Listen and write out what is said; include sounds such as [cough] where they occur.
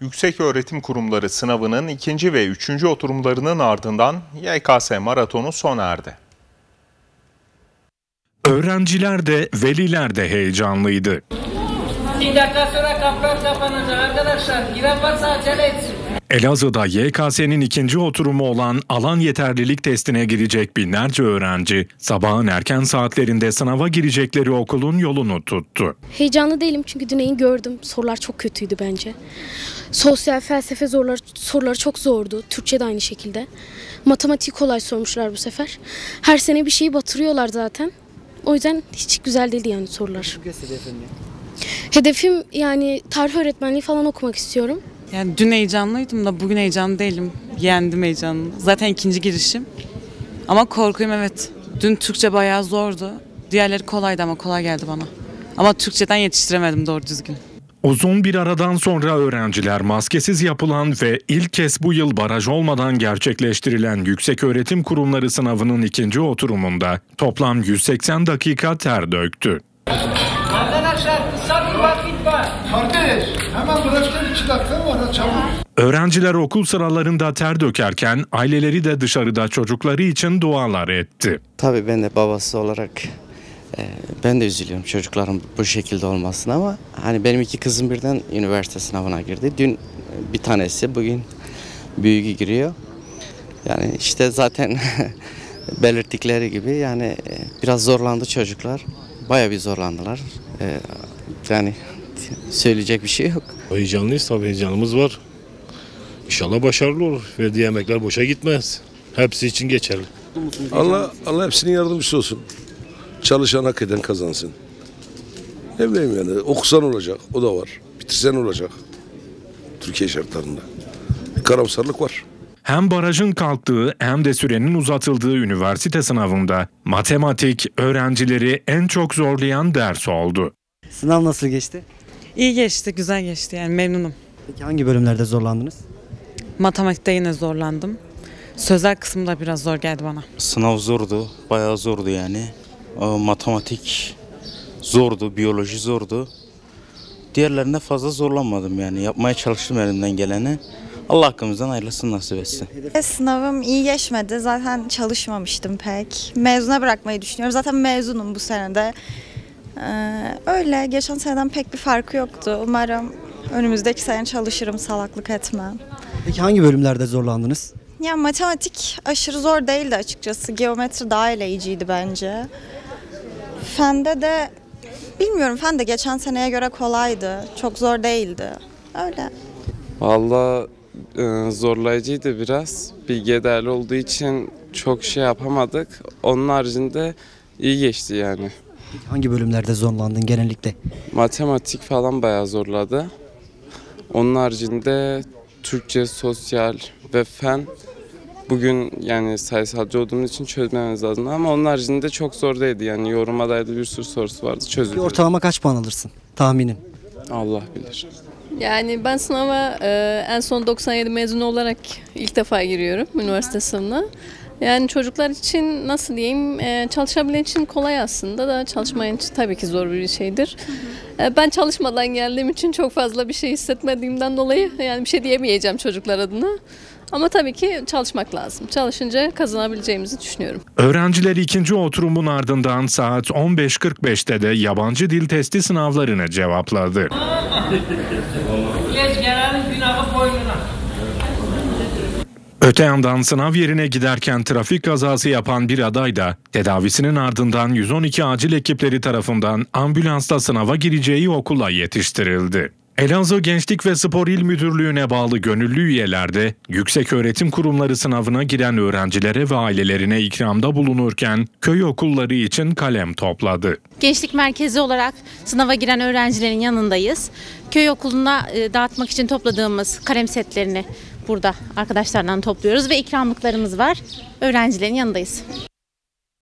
Yükseköğretim Kurumları sınavının ikinci ve üçüncü oturumlarının ardından YKS maratonu sona erdi. Öğrenciler de veliler de heyecanlıydı. Bir dakika sonra kapılar kapanacak arkadaşlar. Giren varsa acele etsin. Elazığ'da YKS'nin ikinci oturumu olan alan yeterlilik testine girecek binlerce öğrenci sabahın erken saatlerinde sınava girecekleri okulun yolunu tuttu. Heyecanlı değilim çünkü Güney'i gördüm. Sorular çok kötüydü bence. Sosyal felsefe zorlar, soruları çok zordu. Türkçe de aynı şekilde. Matematik kolay sormuşlar bu sefer. Her sene bir şeyi batırıyorlar zaten. O yüzden hiç güzel değildi yani sorular. Hedefim yani tarih öğretmenliği falan okumak istiyorum. Yani dün heyecanlıydım da bugün heyecanlı değilim. Yendim heyecanını. Zaten ikinci girişim. Ama korkuyum evet. Dün Türkçe bayağı zordu. Diğerleri kolaydı ama kolay geldi bana. Ama Türkçeden yetiştiremedim doğru düzgün. Uzun bir aradan sonra öğrenciler maskesiz yapılan ve ilk kez bu yıl baraj olmadan gerçekleştirilen Yükseköğretim Kurumları sınavının ikinci oturumunda toplam 180 dakika ter döktü. Kısa bir vakit var. Kardeş hemen bıraktın iki dakika var ha çabuk. Öğrenciler okul sıralarında ter dökerken aileleri de dışarıda çocukları için dualar etti. Tabii ben de babası olarak e, ben de üzülüyorum çocukların bu şekilde olmasına ama hani benim iki kızım birden üniversite sınavına girdi. Dün e, bir tanesi bugün büyüğü giriyor. Yani işte zaten [laughs] belirttikleri gibi yani e, biraz zorlandı çocuklar. Baya bir zorlandılar. E, yani söyleyecek bir şey yok. Heyecanlıyız tabii heyecanımız var. İnşallah başarılı olur. Verdiği emekler boşa gitmez. Hepsi için geçerli. Allah Allah hepsinin yardımcısı olsun. Çalışan hak eden kazansın. Ne bileyim yani okusan olacak o da var. Bitirsen olacak. Türkiye şartlarında. Bir karamsarlık var. Hem barajın kalktığı hem de sürenin uzatıldığı üniversite sınavında matematik öğrencileri en çok zorlayan ders oldu. Sınav nasıl geçti? İyi geçti, güzel geçti yani memnunum. Peki hangi bölümlerde zorlandınız? Matematikte yine zorlandım. Sözel kısımda biraz zor geldi bana. Sınav zordu. Bayağı zordu yani. Matematik zordu. Biyoloji zordu. Diğerlerinde fazla zorlanmadım yani. Yapmaya çalıştım elimden geleni. Allah hakkımızdan hayırlısını nasip etsin. Sınavım iyi geçmedi. Zaten çalışmamıştım pek. Mezuna bırakmayı düşünüyorum. Zaten mezunum bu senede. Ee, öyle. Geçen seneden pek bir farkı yoktu. Umarım önümüzdeki sene çalışırım, salaklık etmem. Peki hangi bölümlerde zorlandınız? Ya matematik aşırı zor değildi açıkçası. Geometri daha eleyiciydi bence. Fende de bilmiyorum. Fen de geçen seneye göre kolaydı. Çok zor değildi. Öyle. Valla e, zorlayıcıydı biraz. Bilgiye değerli olduğu için çok şey yapamadık. Onun haricinde iyi geçti yani. Peki hangi bölümlerde zorlandın genellikle? Matematik falan bayağı zorladı. Onun haricinde Türkçe, sosyal ve fen bugün yani sayısalcı olduğum için çözmemiz lazım ama onun haricinde çok zor değildi. Yani yoruma dair bir sürü sorusu vardı Bir çözüldü. ortalama kaç puan alırsın? Tahminin. Allah bilir. Yani ben sınava e, en son 97 mezunu olarak ilk defa giriyorum üniversite sınavına. Yani çocuklar için nasıl diyeyim e, çalışabilen için kolay aslında da çalışmayan için tabii ki zor bir şeydir. E, ben çalışmadan geldiğim için çok fazla bir şey hissetmediğimden dolayı yani bir şey diyemeyeceğim çocuklar adına. Ama tabii ki çalışmak lazım. Çalışınca kazanabileceğimizi düşünüyorum. Öğrenciler ikinci oturumun ardından saat 15.45'te de yabancı dil testi sınavlarını cevapladı. Geç gelenin Öte yandan sınav yerine giderken trafik kazası yapan bir aday da tedavisinin ardından 112 acil ekipleri tarafından ambulansla sınava gireceği okula yetiştirildi. Elazığ Gençlik ve Spor İl Müdürlüğü'ne bağlı gönüllü üyelerde yükseköğretim kurumları sınavına giren öğrencilere ve ailelerine ikramda bulunurken köy okulları için kalem topladı. Gençlik merkezi olarak sınava giren öğrencilerin yanındayız. Köy okuluna e, dağıtmak için topladığımız kalem setlerini burada arkadaşlardan topluyoruz ve ikramlıklarımız var. Öğrencilerin yanındayız.